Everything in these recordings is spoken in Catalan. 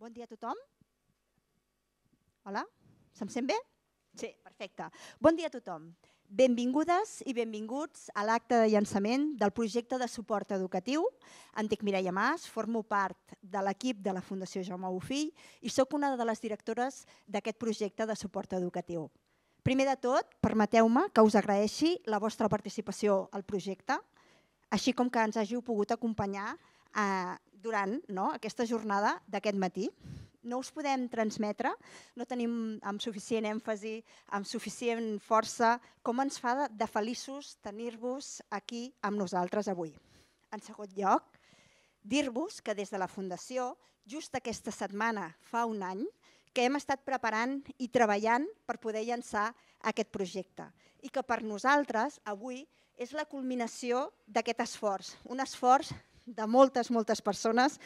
Bon dia a tothom. Hola, se'm sent bé? Sí, perfecte. Bon dia a tothom. Benvingudes i benvinguts a l'acte de llançament del projecte de suport educatiu. Em dic Mireia Mas, formo part de l'equip de la Fundació Jaume Bofill i sóc una de les directores d'aquest projecte de suport educatiu. Primer de tot, permeteu-me que us agraeixi la vostra participació al projecte, així com que ens hàgiu pogut acompanyar eh, durant no, aquesta jornada d'aquest matí no us podem transmetre, no tenim amb suficient èmfasi, amb suficient força, com ens fa de, de feliços tenir-vos aquí amb nosaltres avui. En segon lloc, dir-vos que des de la Fundació, just aquesta setmana, fa un any, que hem estat preparant i treballant per poder llançar aquest projecte i que per nosaltres avui és la culminació d'aquest esforç, un esforç de moltes, moltes persones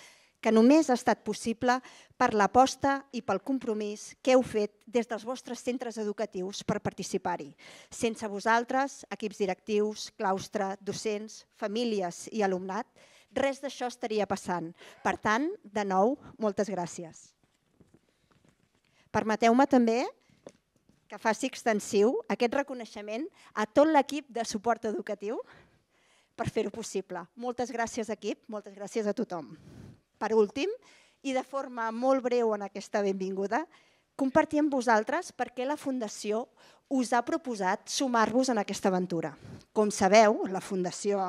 que només ha estat possible per l'aposta i pel compromís que heu fet des dels vostres centres educatius per participar-hi. Sense vosaltres, equips directius, claustre, docents, famílies i alumnat, res d'això estaria passant. Per tant, de nou, moltes gràcies. Permeteu-me també que faci extensiu aquest reconeixement a tot l'equip de suport educatiu per fer-ho possible. Moltes gràcies, equip, moltes gràcies a tothom. Per últim, i de forma molt breu en aquesta benvinguda, compartir amb vosaltres per què la Fundació us ha proposat sumar-vos en aquesta aventura. Com sabeu, la Fundació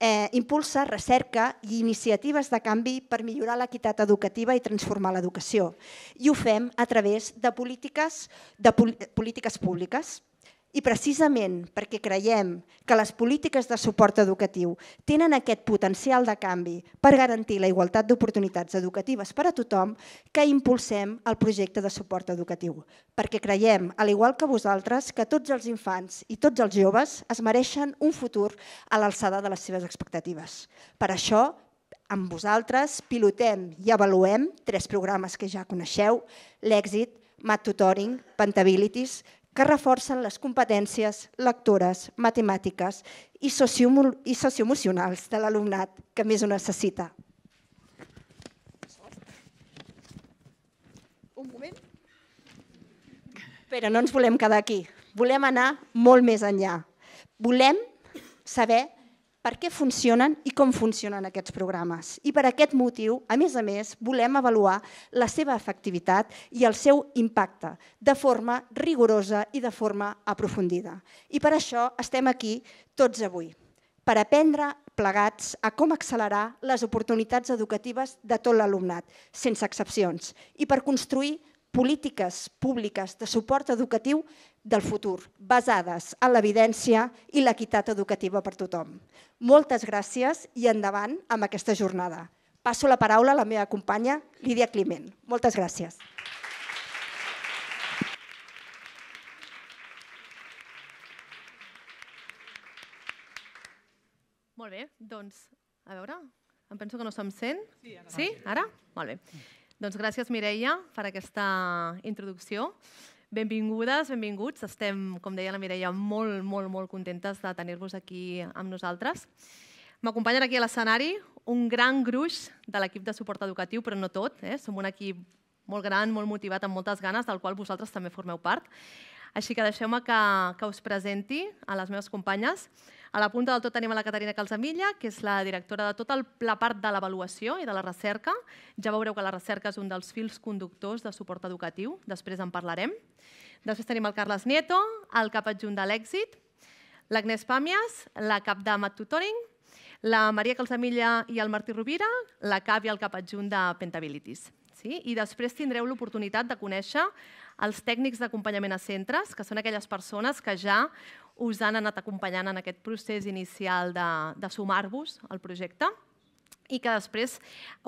eh, impulsa recerca i iniciatives de canvi per millorar l'equitat educativa i transformar l'educació. I ho fem a través de polítiques, de polítiques públiques i precisament perquè creiem que les polítiques de suport educatiu tenen aquest potencial de canvi per garantir la igualtat d'oportunitats educatives per a tothom, que impulsem el projecte de suport educatiu. Perquè creiem, al igual que vosaltres, que tots els infants i tots els joves es mereixen un futur a l'alçada de les seves expectatives. Per això, amb vosaltres pilotem i avaluem tres programes que ja coneixeu, l'èxit, Mat Tutoring, Pantabilities, que reforcen les competències lectores, matemàtiques i, i socioemocionals de l'alumnat que més ho necessita. Un moment. Però no ens volem quedar aquí. Volem anar molt més enllà. Volem saber per què funcionen i com funcionen aquests programes. I per aquest motiu, a més a més, volem avaluar la seva efectivitat i el seu impacte de forma rigorosa i de forma aprofundida. I per això estem aquí tots avui, per aprendre plegats a com accelerar les oportunitats educatives de tot l'alumnat, sense excepcions, i per construir polítiques públiques de suport educatiu del futur, basades en l'evidència i l'equitat educativa per tothom. Moltes gràcies i endavant amb aquesta jornada. Passo la paraula a la meva companya Lídia Climent. Moltes gràcies. Molt bé, doncs, a veure, em penso que no se'm sent. Sí, ara? Sí? Ara? Molt bé. Doncs gràcies, Mireia, per aquesta introducció. Benvingudes, benvinguts. Estem, com deia la Mireia, molt, molt, molt contentes de tenir-vos aquí amb nosaltres. M'acompanyen aquí a l'escenari un gran gruix de l'equip de suport educatiu, però no tot. Eh? Som un equip molt gran, molt motivat, amb moltes ganes, del qual vosaltres també formeu part. Així que deixeu-me que, que us presenti a les meves companyes. A la punta del tot tenim a la Caterina Calzamilla, que és la directora de tota la part de l'avaluació i de la recerca. Ja veureu que la recerca és un dels fils conductors de suport educatiu, després en parlarem. Després tenim el Carles Nieto, el cap adjunt de l'èxit, l'Agnès Pàmies, la cap de Mat Tutoring, la Maria Calzamilla i el Martí Rovira, la cap i el cap adjunt de Pentabilities. Sí? I després tindreu l'oportunitat de conèixer els tècnics d'acompanyament a centres, que són aquelles persones que ja us han anat acompanyant en aquest procés inicial de, de sumar-vos al projecte i que després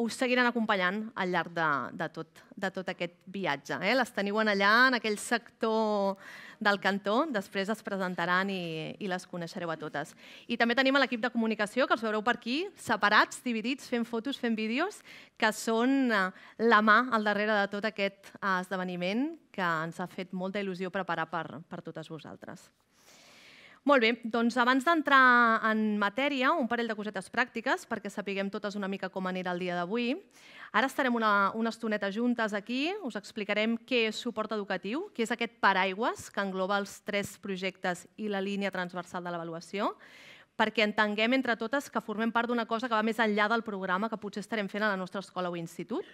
us seguiran acompanyant al llarg de, de, tot, de tot aquest viatge. Eh? Les teniu en allà, en aquell sector del cantó, després es presentaran i, i les coneixereu a totes. I també tenim l'equip de comunicació, que els veureu per aquí, separats, dividits, fent fotos, fent vídeos, que són eh, la mà al darrere de tot aquest eh, esdeveniment que ens ha fet molta il·lusió preparar per, per totes vosaltres. Molt bé, doncs abans d'entrar en matèria, un parell de cosetes pràctiques perquè sapiguem totes una mica com anirà el dia d'avui. Ara estarem una, una estoneta juntes aquí, us explicarem què és suport educatiu, què és aquest paraigües que engloba els tres projectes i la línia transversal de l'avaluació, perquè entenguem entre totes que formem part d'una cosa que va més enllà del programa que potser estarem fent a la nostra escola o institut.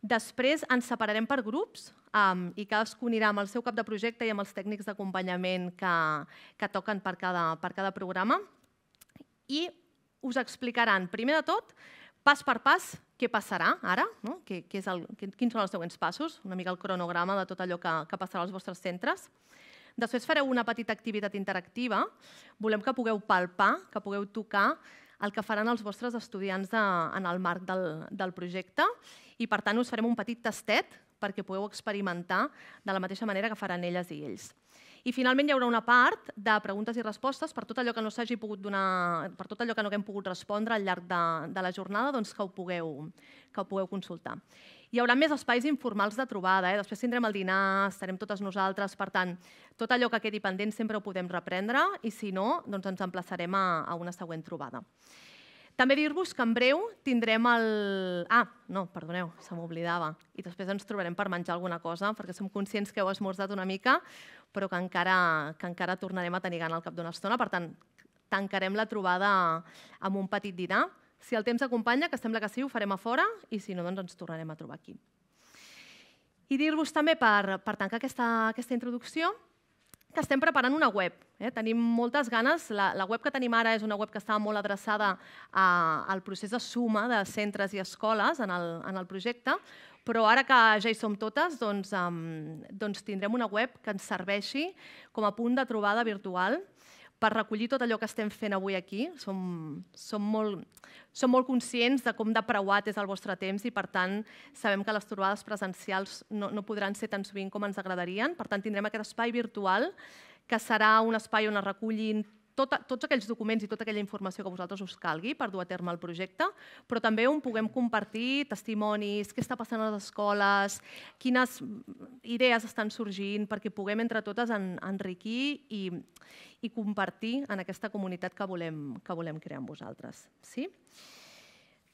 Després ens separarem per grups um, i cadascú anirà amb el seu cap de projecte i amb els tècnics d'acompanyament que, que toquen per cada, per cada programa. I us explicaran, primer de tot, pas per pas, què passarà ara, no? què, què és el, quins són els següents passos, una mica el cronograma de tot allò que, que passarà als vostres centres. Després fareu una petita activitat interactiva. Volem que pugueu palpar, que pugueu tocar el que faran els vostres estudiants de, en el marc del, del projecte i, per tant, us farem un petit tastet perquè pugueu experimentar de la mateixa manera que faran elles i ells. I finalment hi haurà una part de preguntes i respostes per tot allò que no s'hagi pogut donar, per tot allò que no haguem pogut respondre al llarg de, de la jornada, doncs que ho pugueu, que ho pugueu consultar. Hi haurà més espais informals de trobada, eh? després tindrem el dinar, estarem totes nosaltres, per tant, tot allò que quedi pendent sempre ho podem reprendre i si no, doncs ens emplaçarem a, a una següent trobada. També dir-vos que en breu tindrem el... Ah, no, perdoneu, se m'oblidava. I després ens trobarem per menjar alguna cosa, perquè som conscients que heu esmorzat una mica, però que encara, que encara tornarem a tenir gana al cap d'una estona. Per tant, tancarem la trobada amb un petit dinar. Si el temps acompanya, que sembla que sí, ho farem a fora, i si no, doncs ens tornarem a trobar aquí. I dir-vos també, per, per tancar aquesta, aquesta introducció, que estem preparant una web. Eh? Tenim moltes ganes. La, la web que tenim ara és una web que està molt adreçada a, al procés de suma de centres i escoles en el, en el projecte, però ara que ja hi som totes, doncs, um, doncs tindrem una web que ens serveixi com a punt de trobada virtual per recollir tot allò que estem fent avui aquí. Som, som, molt, som molt conscients de com de preuat és el vostre temps i, per tant, sabem que les trobades presencials no, no podran ser tan sovint com ens agradarien. Per tant, tindrem aquest espai virtual que serà un espai on es recullin tot, tots aquells documents i tota aquella informació que vosaltres us calgui per dur a terme el projecte, però també on puguem compartir testimonis, què està passant a les escoles, quines idees estan sorgint, perquè puguem entre totes en, enriquir i, i compartir en aquesta comunitat que volem, que volem crear amb vosaltres. Sí?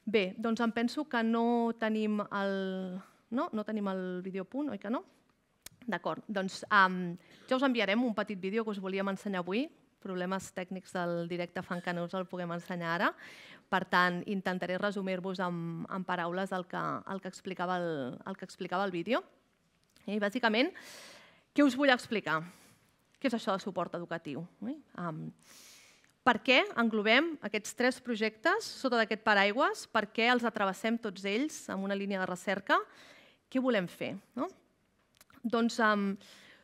Bé, doncs em penso que no tenim el, no? No tenim el videopunt, oi que no? D'acord, doncs um, ja us enviarem un petit vídeo que us volíem ensenyar avui, problemes tècnics del directe fan que no us el puguem ensenyar ara. Per tant, intentaré resumir-vos amb, amb paraules el que, el, que explicava el, el que explicava el vídeo. I, bàsicament, què us vull explicar? Què és això de suport educatiu? Um, per què englobem aquests tres projectes sota d'aquest paraigües? Per què els atrevessem tots ells amb una línia de recerca? Què volem fer? No? Doncs um,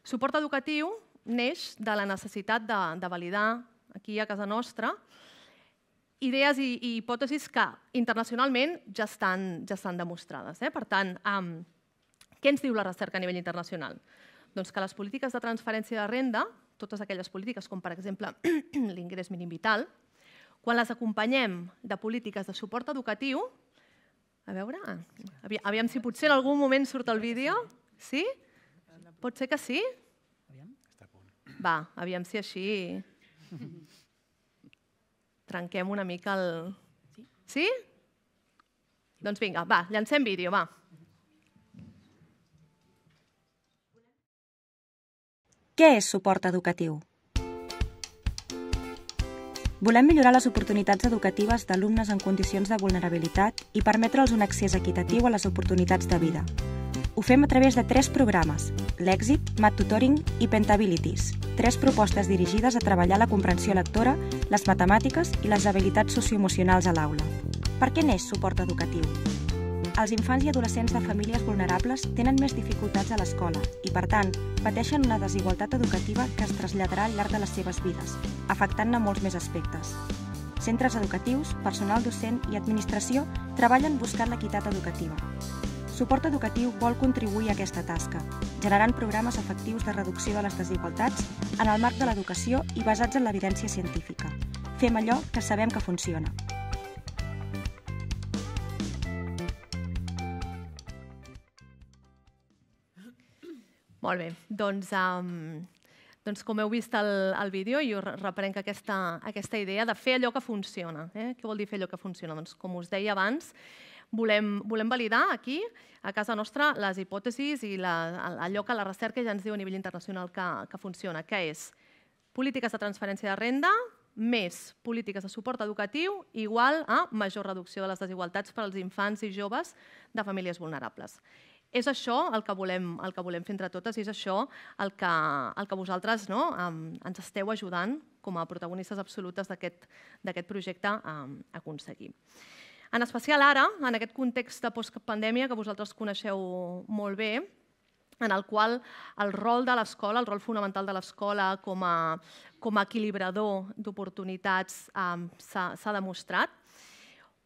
suport educatiu neix de la necessitat de, de validar aquí a casa nostra idees i, i hipòtesis que internacionalment ja estan, ja estan demostrades. Eh? Per tant, um, què ens diu la recerca a nivell internacional? Doncs que les polítiques de transferència de renda, totes aquelles polítiques com per exemple l'ingrés mínim vital, quan les acompanyem de polítiques de suport educatiu, a veure, aviam, si potser en algun moment surt el vídeo, sí? Pot ser que sí? Va, aviam si així trenquem una mica el... Sí? sí? Doncs vinga, va, llancem vídeo, va. Què és suport educatiu? Volem millorar les oportunitats educatives d'alumnes en condicions de vulnerabilitat i permetre'ls un accés equitatiu a les oportunitats de vida. Ho fem a través de tres programes, l'Èxit, Mat Tutoring i Pentabilities, tres propostes dirigides a treballar la comprensió lectora, les matemàtiques i les habilitats socioemocionals a l'aula. Per què neix suport educatiu? Els infants i adolescents de famílies vulnerables tenen més dificultats a l'escola i, per tant, pateixen una desigualtat educativa que es traslladarà al llarg de les seves vides, afectant-ne molts més aspectes. Centres educatius, personal docent i administració treballen buscant l'equitat educativa. Suport Educatiu vol contribuir a aquesta tasca, generant programes efectius de reducció de les desigualtats en el marc de l'educació i basats en l'evidència científica. Fem allò que sabem que funciona. Molt bé, doncs um, doncs com heu vist al, al vídeo, jo reprenc aquesta, aquesta idea de fer allò que funciona. Eh? Què vol dir fer allò que funciona? Doncs, com us deia abans, volem, volem validar aquí, a casa nostra, les hipòtesis i la, allò que la recerca ja ens diu a nivell internacional que, que funciona, que és polítiques de transferència de renda més polítiques de suport educatiu igual a major reducció de les desigualtats per als infants i joves de famílies vulnerables. És això el que volem, el que volem fer entre totes i és això el que, el que vosaltres no, ens esteu ajudant com a protagonistes absolutes d'aquest projecte a aconseguir. En especial ara, en aquest context de postpandèmia que vosaltres coneixeu molt bé, en el qual el rol de l'escola, el rol fonamental de l'escola com, a, com a equilibrador d'oportunitats um, s'ha demostrat,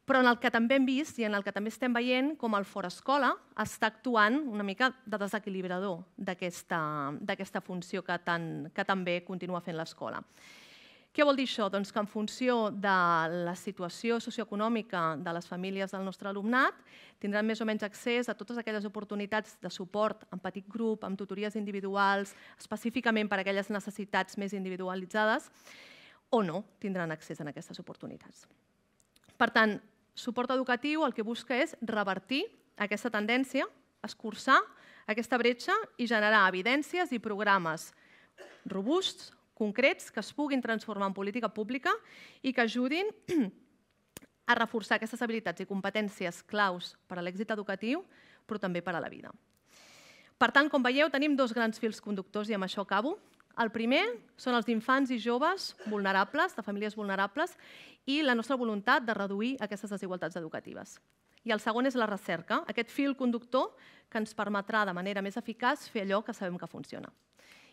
però en el que també hem vist i en el que també estem veient com el fora escola està actuant una mica de desequilibrador d'aquesta funció que tan, que també continua fent l'escola. Què vol dir això? Doncs que en funció de la situació socioeconòmica de les famílies del nostre alumnat tindran més o menys accés a totes aquelles oportunitats de suport en petit grup, amb tutories individuals, específicament per a aquelles necessitats més individualitzades, o no tindran accés a aquestes oportunitats. Per tant, suport educatiu el que busca és revertir aquesta tendència, escurçar aquesta bretxa i generar evidències i programes robusts, concrets, que es puguin transformar en política pública i que ajudin a reforçar aquestes habilitats i competències claus per a l'èxit educatiu, però també per a la vida. Per tant, com veieu, tenim dos grans fils conductors i amb això acabo. El primer són els infants i joves vulnerables, de famílies vulnerables, i la nostra voluntat de reduir aquestes desigualtats educatives. I el segon és la recerca, aquest fil conductor que ens permetrà de manera més eficaç fer allò que sabem que funciona.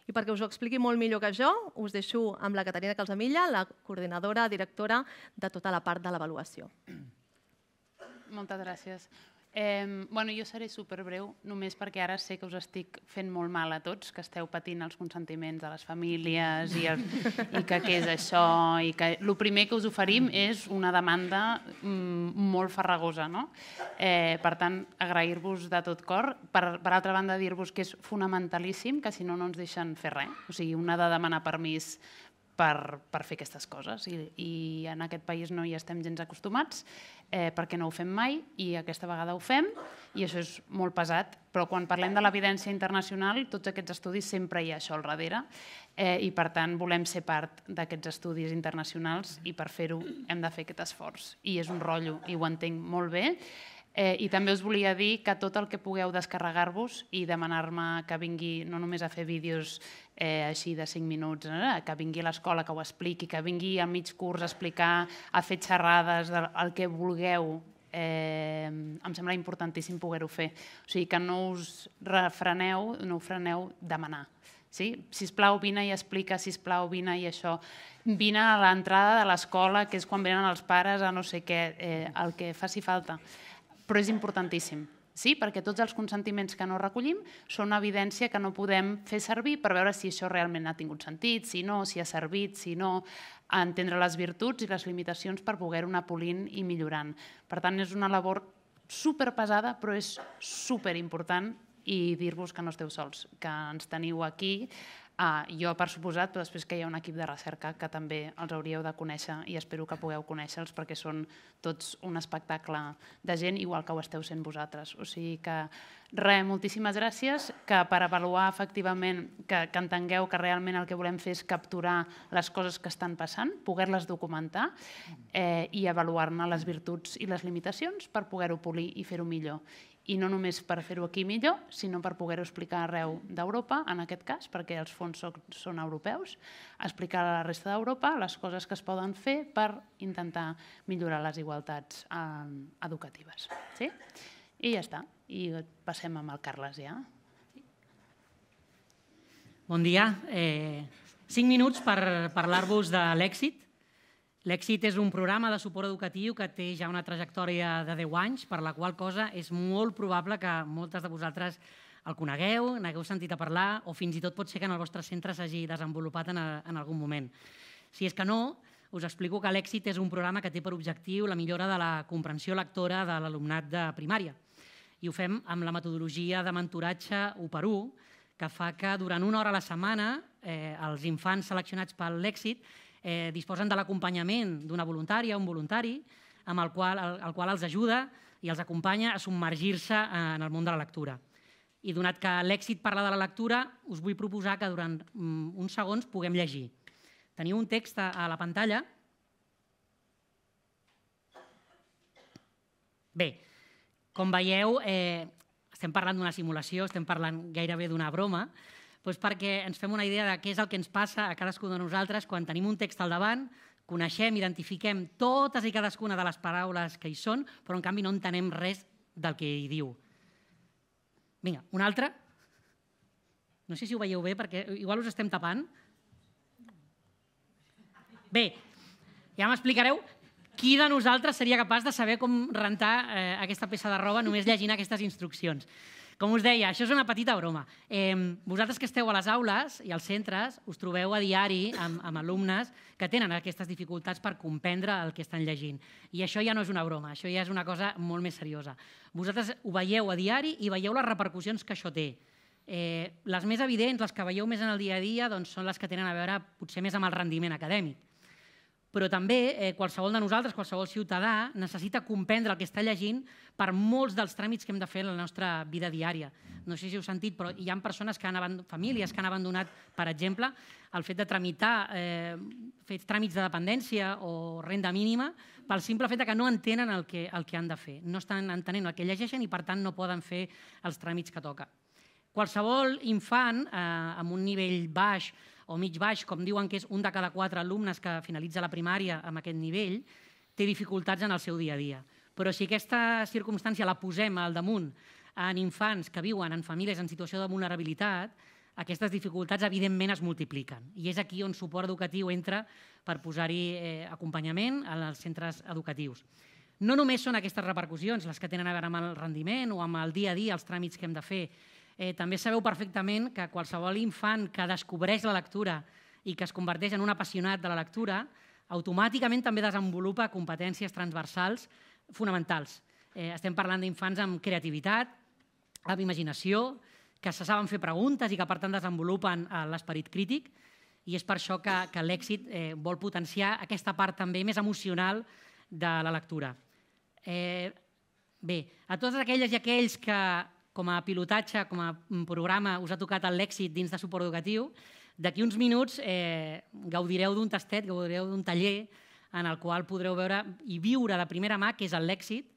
I perquè us ho expliqui molt millor que jo, us deixo amb la Caterina Calzamilla, la coordinadora, directora de tota la part de l'avaluació. Moltes gràcies. Eh, bueno, jo seré superbreu, només perquè ara sé que us estic fent molt mal a tots, que esteu patint els consentiments de les famílies i, el, i que què és això, i que el primer que us oferim és una demanda mm, molt farragosa. No? Eh, per tant, agrair-vos de tot cor. Per, per altra banda, dir-vos que és fonamentalíssim, que si no, no ens deixen fer res. O sigui, una de demanar permís per, per fer aquestes coses. I, i en aquest país no hi estem gens acostumats eh, perquè no ho fem mai i aquesta vegada ho fem i això és molt pesat, però quan parlem de l'evidència internacional, tots aquests estudis sempre hi ha això al darrere eh, i per tant volem ser part d'aquests estudis internacionals i per fer-ho hem de fer aquest esforç. I és un rotllo i ho entenc molt bé Eh, I també us volia dir que tot el que pugueu descarregar-vos i demanar-me que vingui no només a fer vídeos eh, així de 5 minuts, eh, que vingui a l'escola, que ho expliqui, que vingui a mig curs a explicar, a fer xerrades, del, el que vulgueu, eh, em sembla importantíssim poder-ho fer. O sigui, que no us refreneu, no ho freneu demanar. Sí? Si plau, vine i explica, si plau, vine i això. Vine a l'entrada de l'escola, que és quan venen els pares a no sé què, eh, el que faci falta però és importantíssim. Sí, perquè tots els consentiments que no recollim són una evidència que no podem fer servir per veure si això realment ha tingut sentit, si no, si ha servit, si no, entendre les virtuts i les limitacions per poder-ho anar polint i millorant. Per tant, és una labor superpesada, però és superimportant i dir-vos que no esteu sols, que ens teniu aquí Uh, jo, per suposat, però després que hi ha un equip de recerca que també els hauríeu de conèixer i espero que pugueu conèixer-los perquè són tots un espectacle de gent igual que ho esteu sent vosaltres. O sigui que, res, moltíssimes gràcies, que per avaluar efectivament, que, que entengueu que realment el que volem fer és capturar les coses que estan passant, poder-les documentar eh, i avaluar-ne les virtuts i les limitacions per poder-ho polir i fer-ho millor i no només per fer-ho aquí millor, sinó per poder-ho explicar arreu d'Europa, en aquest cas, perquè els fons són europeus, explicar a la resta d'Europa les coses que es poden fer per intentar millorar les igualtats eh, educatives. Sí? I ja està. I passem amb el Carles ja. Bon dia. Eh, cinc minuts per parlar-vos de l'èxit L'Èxit és un programa de suport educatiu que té ja una trajectòria de 10 anys, per la qual cosa és molt probable que moltes de vosaltres el conegueu, n'hagueu sentit a parlar, o fins i tot pot ser que en el vostre centre s'hagi desenvolupat en, a, en algun moment. Si és que no, us explico que l'Èxit és un programa que té per objectiu la millora de la comprensió lectora de l'alumnat de primària. I ho fem amb la metodologia de mentoratge 1 per 1, que fa que durant una hora a la setmana eh, els infants seleccionats pel l'èxit eh, disposen de l'acompanyament d'una voluntària, un voluntari, amb el qual, el, el qual els ajuda i els acompanya a submergir-se en el món de la lectura. I donat que l'èxit parla de la lectura, us vull proposar que durant mm, uns segons puguem llegir. Teniu un text a la pantalla. Bé, com veieu, eh, estem parlant d'una simulació, estem parlant gairebé d'una broma, doncs perquè ens fem una idea de què és el que ens passa a cadascun de nosaltres quan tenim un text al davant, coneixem, identifiquem totes i cadascuna de les paraules que hi són, però en canvi no entenem res del que hi diu. Vinga, un altre. No sé si ho veieu bé, perquè igual us estem tapant. Bé, ja m'explicareu qui de nosaltres seria capaç de saber com rentar eh, aquesta peça de roba només llegint aquestes instruccions. Com us deia, això és una petita broma. Eh, vosaltres que esteu a les aules i als centres us trobeu a diari amb, amb alumnes que tenen aquestes dificultats per comprendre el que estan llegint. I això ja no és una broma, això ja és una cosa molt més seriosa. Vosaltres ho veieu a diari i veieu les repercussions que això té. Eh, les més evidents, les que veieu més en el dia a dia, doncs, són les que tenen a veure potser més amb el rendiment acadèmic però també eh, qualsevol de nosaltres, qualsevol ciutadà, necessita comprendre el que està llegint per molts dels tràmits que hem de fer en la nostra vida diària. No sé si heu sentit, però hi ha persones que han abandonat, famílies que han abandonat, per exemple, el fet de tramitar eh, fer tràmits de dependència o renda mínima pel simple fet que no entenen el que, el que han de fer. No estan entenent el que llegeixen i, per tant, no poden fer els tràmits que toca. Qualsevol infant eh, amb un nivell baix o mig baix, com diuen que és un de cada quatre alumnes que finalitza la primària amb aquest nivell, té dificultats en el seu dia a dia. Però si aquesta circumstància la posem al damunt en infants que viuen en famílies en situació de vulnerabilitat, aquestes dificultats evidentment es multipliquen. I és aquí on suport educatiu entra per posar-hi eh, acompanyament als centres educatius. No només són aquestes repercussions les que tenen a veure amb el rendiment o amb el dia a dia, els tràmits que hem de fer, Eh, també sabeu perfectament que qualsevol infant que descobreix la lectura i que es converteix en un apassionat de la lectura, automàticament també desenvolupa competències transversals fonamentals. Eh, estem parlant d'infants amb creativitat, amb imaginació, que se saben fer preguntes i que per tant desenvolupen eh, l'esperit crític i és per això que, que l'èxit eh, vol potenciar aquesta part també més emocional de la lectura. Eh, bé, a totes aquelles i aquells que com a pilotatge, com a mm, programa, us ha tocat l'èxit dins de suport educatiu, d'aquí uns minuts eh, gaudireu d'un tastet, gaudireu d'un taller en el qual podreu veure i viure de primera mà què és l'èxit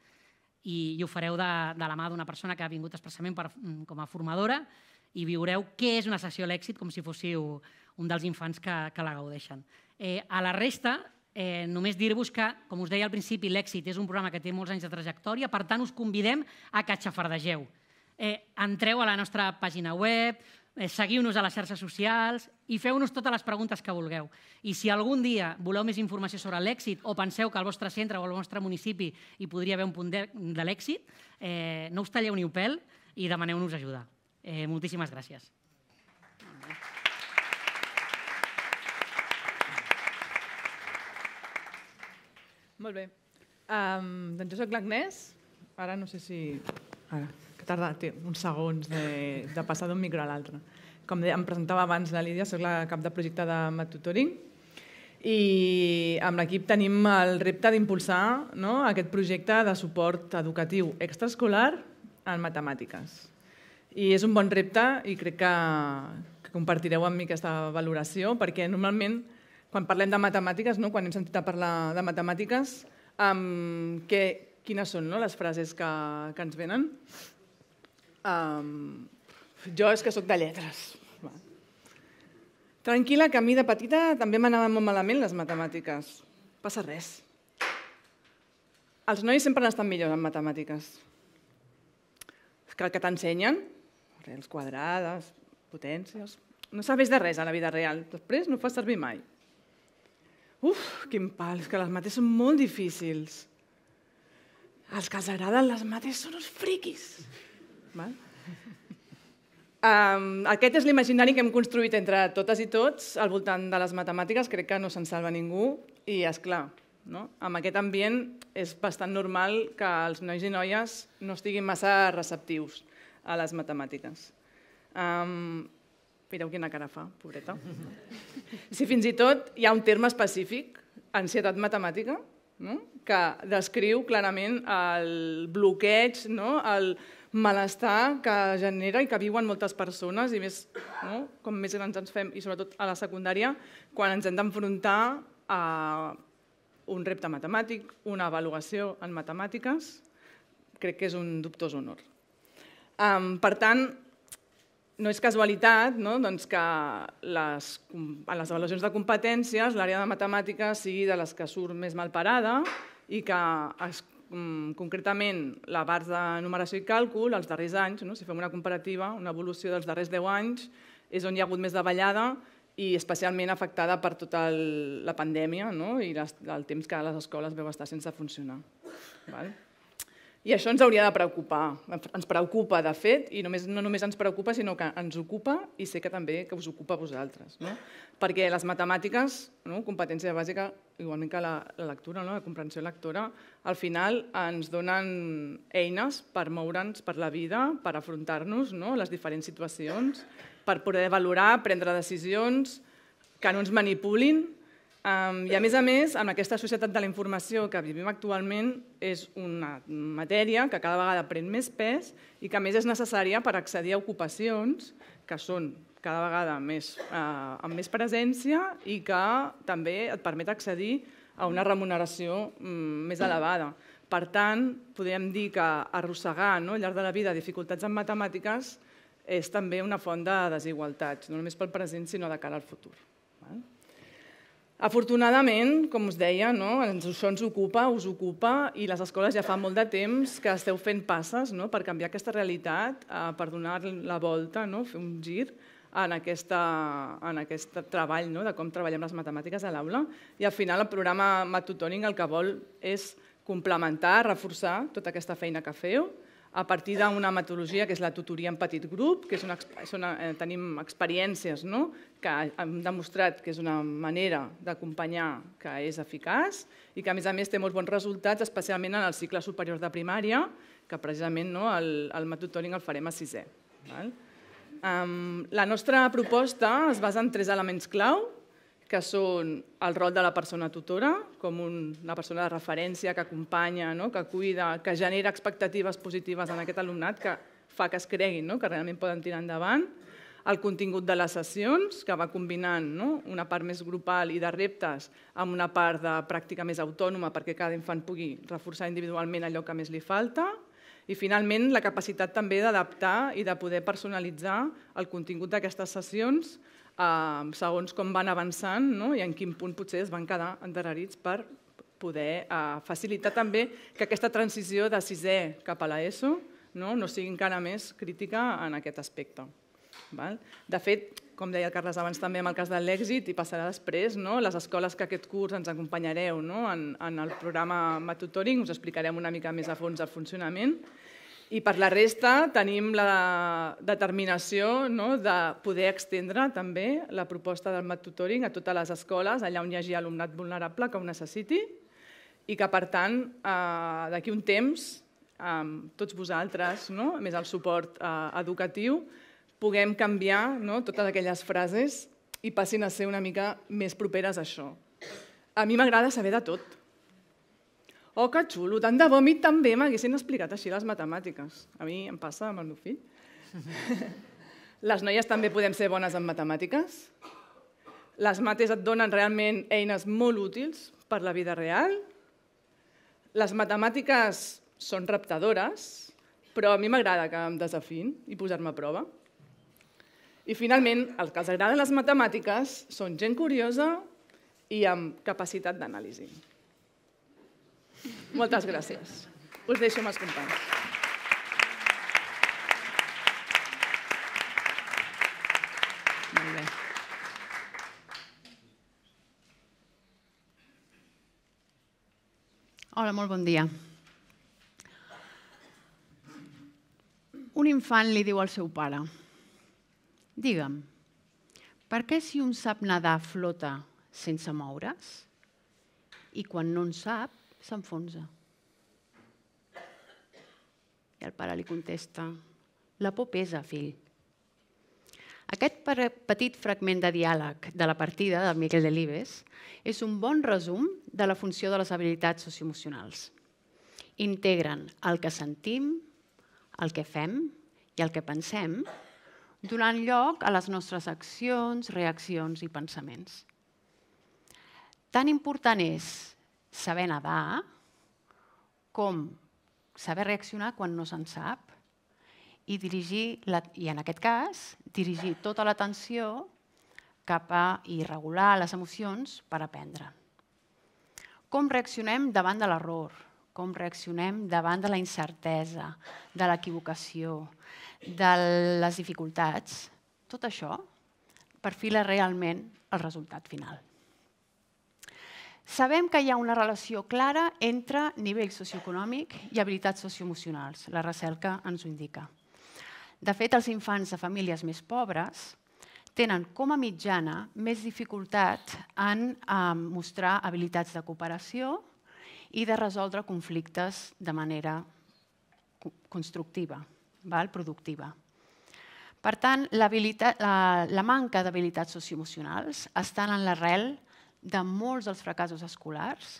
i, i ho fareu de, de la mà d'una persona que ha vingut expressament per, mm, com a formadora i viureu què és una sessió l'èxit com si fóssiu un dels infants que, que la gaudeixen. Eh, a la resta, eh, només dir-vos que, com us deia al principi, l'èxit és un programa que té molts anys de trajectòria, per tant us convidem a que xafardegeu eh, entreu a la nostra pàgina web, eh, seguiu-nos a les xarxes socials i feu-nos totes les preguntes que vulgueu. I si algun dia voleu més informació sobre l'èxit o penseu que al vostre centre o al vostre municipi hi podria haver un punt de, de l'èxit, eh, no us talleu ni un pèl i demaneu-nos ajuda. Eh, moltíssimes gràcies. Molt bé. Um, doncs jo sóc l'Agnès. Ara no sé si... Ara tarda uns segons de, de passar d'un micro a l'altre. Com em presentava abans la Lídia, soc la cap de projecte de Matutoring i amb l'equip tenim el repte d'impulsar no, aquest projecte de suport educatiu extraescolar en matemàtiques. I és un bon repte i crec que, que compartireu amb mi aquesta valoració perquè normalment quan parlem de matemàtiques, no, quan hem sentit a parlar de matemàtiques, um, que, quines són no, les frases que, que ens venen? Um, jo és que sóc de lletres. Va. Tranquil·la, que a mi de petita també m'anaven molt malament les matemàtiques. Passa res. Els nois sempre estan millors en matemàtiques. És que el que t'ensenyen, arrels quadrades, potències... No sabés de res a la vida real. Després no ho fas servir mai. Uf, quin pal, és que les mates són molt difícils. Els que els agraden les mates són uns friquis. Val? Um, aquest és l'imaginari que hem construït entre totes i tots al voltant de les matemàtiques. Crec que no se'n salva ningú i, és clar, no? amb aquest ambient és bastant normal que els nois i noies no estiguin massa receptius a les matemàtiques. Um, mireu quina cara fa, pobreta. Si fins i tot hi ha un terme específic, ansietat matemàtica, no? que descriu clarament el bloqueig, no? el malestar que genera i que viuen moltes persones, i més, no? com més grans ens fem, i sobretot a la secundària, quan ens hem d'enfrontar a un repte matemàtic, una avaluació en matemàtiques, crec que és un dubtós honor. Um, per tant, no és casualitat no? doncs que les, a les avaluacions de competències l'àrea de matemàtiques sigui de les que surt més mal parada i que es, concretament la part de numeració i càlcul els darrers anys, no? si fem una comparativa, una evolució dels darrers 10 anys, és on hi ha hagut més davallada i especialment afectada per tota el, la pandèmia no? i les, el temps que les escoles veu estar sense funcionar. Val? I això ens hauria de preocupar. Ens preocupa, de fet, i només, no només ens preocupa, sinó que ens ocupa i sé que també que us ocupa a vosaltres. No? Perquè les matemàtiques, no? competència bàsica, igualment que la, la lectura, no? la comprensió lectora, al final ens donen eines per moure'ns per la vida, per afrontar-nos no? les diferents situacions, per poder valorar, prendre decisions, que no ens manipulin, Um, I a més a més, en aquesta societat de la informació que vivim actualment, és una matèria que cada vegada pren més pes i que a més és necessària per accedir a ocupacions que són cada vegada més, eh, amb més presència i que també et permet accedir a una remuneració mm, més elevada. Per tant, podríem dir que arrossegar no, al llarg de la vida dificultats en matemàtiques és també una font de desigualtats, no només pel present, sinó de cara al futur. Val? Afortunadament, com us deia, no? això ens ocupa, us ocupa, i les escoles ja fa molt de temps que esteu fent passes no? per canviar aquesta realitat, eh, per donar la volta, no? fer un gir en, aquesta, en aquest treball no? de com treballem les matemàtiques a l'aula. I al final el programa Matutoning el que vol és complementar, reforçar tota aquesta feina que feu, a partir d'una metodologia que és la tutoria en petit grup, que és una, una, eh, tenim experiències no? que hem demostrat que és una manera d'acompanyar que és eficaç i que a més a més té molts bons resultats, especialment en el cicle superior de primària, que precisament no, el, el matutoring el farem a sisè. Val? Um, la nostra proposta es basa en tres elements clau, que són el rol de la persona tutora, com un, una persona de referència que acompanya, no? que cuida, que genera expectatives positives en aquest alumnat, que fa que es creguin, no? que realment poden tirar endavant, el contingut de les sessions, que va combinant no? una part més grupal i de reptes amb una part de pràctica més autònoma perquè cada infant pugui reforçar individualment allò que més li falta, i finalment la capacitat també d'adaptar i de poder personalitzar el contingut d'aquestes sessions eh, segons com van avançant no? i en quin punt potser es van quedar endarrerits per poder eh, facilitar també que aquesta transició de sisè cap a l'ESO no? no sigui encara més crítica en aquest aspecte. Val? De fet, com deia el Carles abans també amb el cas de l'èxit, i passarà després, no? les escoles que aquest curs ens acompanyareu no? en, en el programa Matutoring, us explicarem una mica més a fons el funcionament, i per la resta tenim la determinació no, de poder extendre també la proposta del mat tutoring a totes les escoles, allà on hi hagi alumnat vulnerable que ho necessiti, i que, per tant, eh, d'aquí un temps, amb tots vosaltres, no, més el suport eh, educatiu, puguem canviar no, totes aquelles frases i passin a ser una mica més properes a això. A mi m'agrada saber de tot Oh, que xulo, tant de a mi també m'haguessin explicat així les matemàtiques. A mi em passa amb el meu fill. Les noies també podem ser bones en matemàtiques. Les mates et donen realment eines molt útils per la vida real. Les matemàtiques són reptadores, però a mi m'agrada que em desafin i posar-me a prova. I finalment, els que els agraden les matemàtiques són gent curiosa i amb capacitat d'anàlisi. Moltes gràcies. Us deixo amb els companys. Hola, molt bon dia. Un infant li diu al seu pare Digue'm, per què si un sap nedar flota sense moure's i quan no en sap s'enfonsa. I el pare li contesta, la por pesa, fill. Aquest petit fragment de diàleg de la partida del Miquel Delibes és un bon resum de la funció de les habilitats socioemocionals. Integren el que sentim, el que fem i el que pensem, donant lloc a les nostres accions, reaccions i pensaments. Tan important és saber nedar com saber reaccionar quan no se'n sap i dirigir, la, i en aquest cas, dirigir tota l'atenció cap a i regular les emocions per aprendre. Com reaccionem davant de l'error? Com reaccionem davant de la incertesa, de l'equivocació, de les dificultats? Tot això perfila realment el resultat final. Sabem que hi ha una relació clara entre nivell socioeconòmic i habilitats socioemocionals. La recerca ens ho indica. De fet, els infants de famílies més pobres tenen com a mitjana més dificultat en eh, mostrar habilitats de cooperació i de resoldre conflictes de manera constructiva, val? productiva. Per tant, la, la manca d'habilitats socioemocionals estan en l'arrel de molts dels fracassos escolars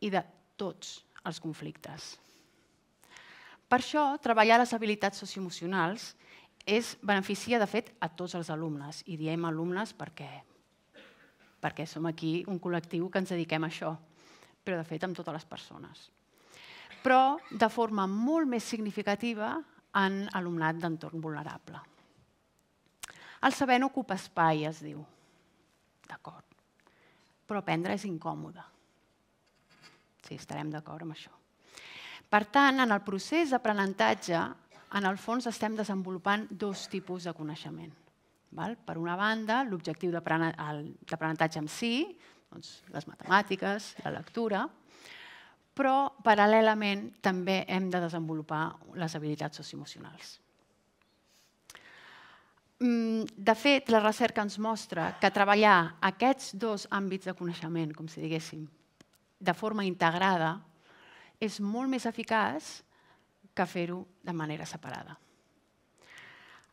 i de tots els conflictes. Per això, treballar les habilitats socioemocionals és beneficia, de fet, a tots els alumnes. I diem alumnes perquè, perquè som aquí un col·lectiu que ens dediquem a això, però de fet amb totes les persones. Però de forma molt més significativa en alumnat d'entorn vulnerable. El saber no ocupa espai, es diu. D'acord. Però aprendre és incòmode. Sí, estarem d'acord amb això. Per tant, en el procés d'aprenentatge, en el fons estem desenvolupant dos tipus de coneixement. Val? Per una banda, l'objectiu d'aprenentatge en si, doncs, les matemàtiques, la lectura, però paral·lelament també hem de desenvolupar les habilitats socioemocionals. Mm, de fet, la recerca ens mostra que treballar aquests dos àmbits de coneixement, com si diguéssim, de forma integrada, és molt més eficaç que fer-ho de manera separada.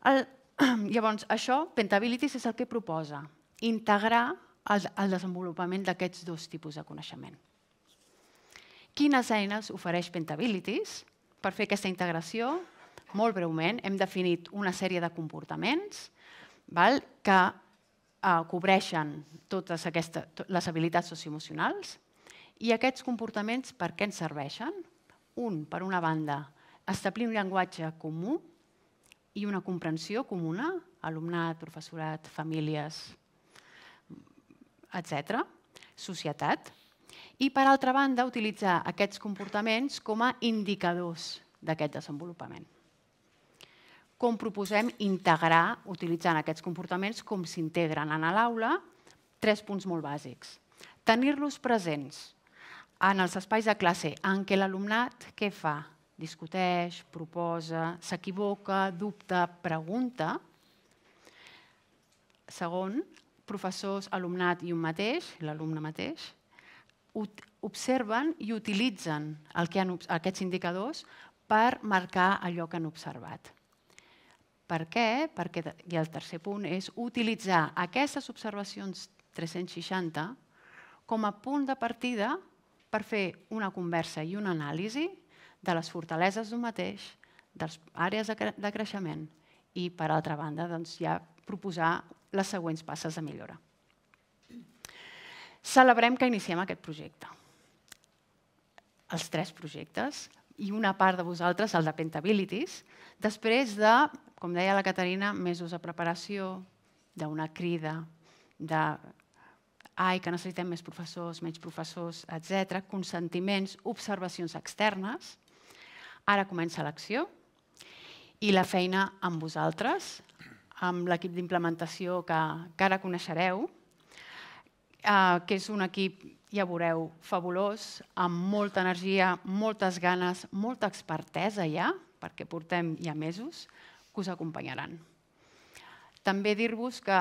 El, llavors, això, Pentabilities és el que proposa, integrar el, el desenvolupament d'aquests dos tipus de coneixement. Quines eines ofereix Pentabilities? Per fer aquesta integració, molt breument, hem definit una sèrie de comportaments val, que eh, cobreixen totes aquestes, les habilitats socioemocionals i aquests comportaments per què ens serveixen? Un, per una banda, establir un llenguatge comú i una comprensió comuna, alumnat, professorat, famílies, etc., societat. I, per altra banda, utilitzar aquests comportaments com a indicadors d'aquest desenvolupament. Com proposem integrar, utilitzant aquests comportaments, com s'integren en l'aula, tres punts molt bàsics. Tenir-los presents, en els espais de classe en què l'alumnat què fa? Discuteix, proposa, s'equivoca, dubta, pregunta. Segon, professors, alumnat i un mateix, l'alumne mateix, observen i utilitzen el que han, aquests indicadors per marcar allò que han observat. Per què? Perquè, i el tercer punt és utilitzar aquestes observacions 360 com a punt de partida per fer una conversa i una anàlisi de les fortaleses d'un mateix, de les àrees de creixement i, per altra banda, doncs, ja proposar les següents passes de millora. Celebrem que iniciem aquest projecte. Els tres projectes i una part de vosaltres, el de Pentabilities, després de, com deia la Caterina, mesos de preparació, d'una crida, de ai, que necessitem més professors, menys professors, etc. consentiments, observacions externes. Ara comença l'acció i la feina amb vosaltres, amb l'equip d'implementació que, que ara coneixereu, eh, que és un equip, ja veureu, fabulós, amb molta energia, moltes ganes, molta expertesa ja, perquè portem ja mesos, que us acompanyaran. També dir-vos que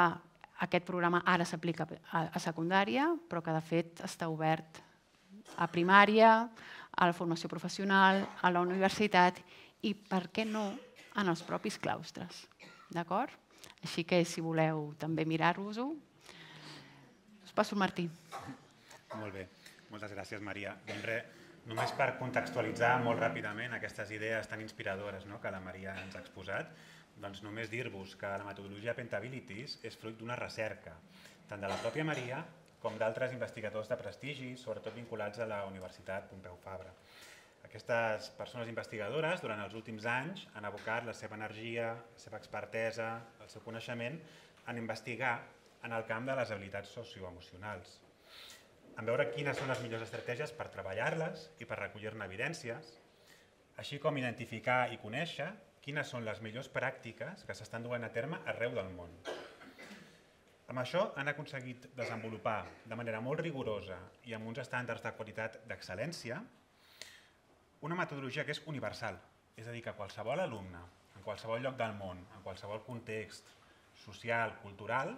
aquest programa ara s'aplica a secundària, però que de fet està obert a primària, a la formació professional, a la universitat i, per què no, en els propis claustres. D'acord? Així que, si voleu també mirar-vos-ho, us passo el Martí. Molt bé. Moltes gràcies, Maria. Doncs res, només per contextualitzar molt ràpidament aquestes idees tan inspiradores no?, que la Maria ens ha exposat, doncs només dir-vos que la metodologia Pentabilities és fruit d'una recerca, tant de la pròpia Maria com d'altres investigadors de prestigi, sobretot vinculats a la Universitat Pompeu Fabra. Aquestes persones investigadores, durant els últims anys, han abocat la seva energia, la seva expertesa, seu coneixement en investigar en el camp de les habilitats socioemocionals, en veure quines són les millors estratègies per treballar-les i per recollir-ne evidències, així com identificar i conèixer quines són les millors pràctiques que s'estan duent a terme arreu del món. Amb això han aconseguit desenvolupar de manera molt rigorosa i amb uns estàndards de qualitat d'excel·lència una metodologia que és universal, és a dir, que qualsevol alumne, qualsevol lloc del món, en qualsevol context social, cultural,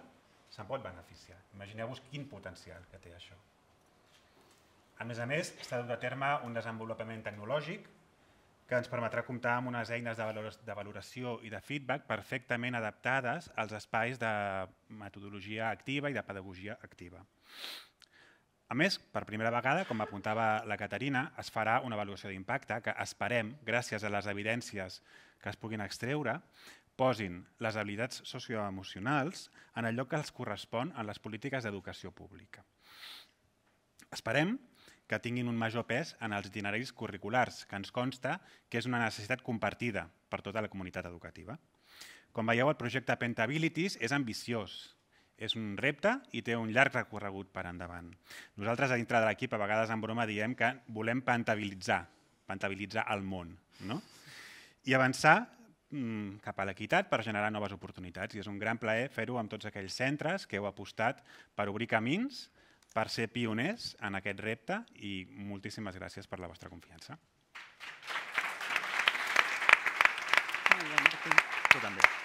se'n pot beneficiar. Imagineu-vos quin potencial que té això. A més a més, està dut a terme un desenvolupament tecnològic que ens permetrà comptar amb unes eines de valoració i de feedback perfectament adaptades als espais de metodologia activa i de pedagogia activa. A més, per primera vegada, com apuntava la Caterina, es farà una avaluació d'impacte que esperem, gràcies a les evidències que es puguin extreure, posin les habilitats socioemocionals en el lloc que els correspon en les polítiques d'educació pública. Esperem que tinguin un major pes en els itineraris curriculars, que ens consta que és una necessitat compartida per tota la comunitat educativa. Com veieu, el projecte Pentabilities és ambiciós, és un repte i té un llarg recorregut per endavant. Nosaltres, a dintre de l'equip, a vegades en broma diem que volem pentabilitzar, pentabilitzar el món, no? I avançar mm, cap a l'equitat per generar noves oportunitats. I és un gran plaer fer-ho amb tots aquells centres que heu apostat per obrir camins per ser pioners en aquest repte i moltíssimes gràcies per la vostra confiança. Molt bé, Martí. Tu també.